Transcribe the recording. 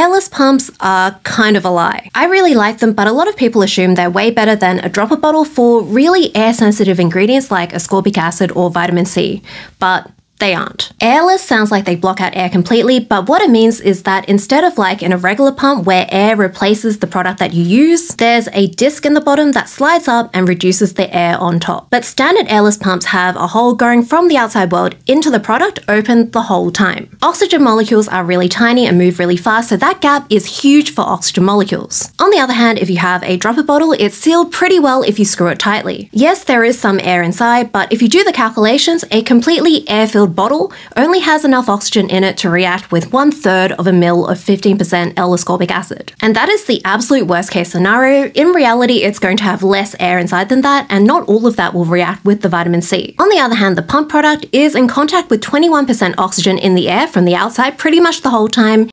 Airless pumps are kind of a lie. I really like them, but a lot of people assume they're way better than a dropper bottle for really air sensitive ingredients like ascorbic acid or vitamin C. But they aren't. Airless sounds like they block out air completely, but what it means is that instead of like in a regular pump where air replaces the product that you use, there's a disc in the bottom that slides up and reduces the air on top. But standard airless pumps have a hole going from the outside world into the product open the whole time. Oxygen molecules are really tiny and move really fast, so that gap is huge for oxygen molecules. On the other hand, if you have a dropper bottle, it's sealed pretty well if you screw it tightly. Yes, there is some air inside, but if you do the calculations, a completely air-filled bottle only has enough oxygen in it to react with one third of a mil of 15% L-ascorbic acid. And that is the absolute worst case scenario. In reality, it's going to have less air inside than that, and not all of that will react with the vitamin C. On the other hand, the pump product is in contact with 21% oxygen in the air from the outside pretty much the whole time,